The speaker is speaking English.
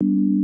you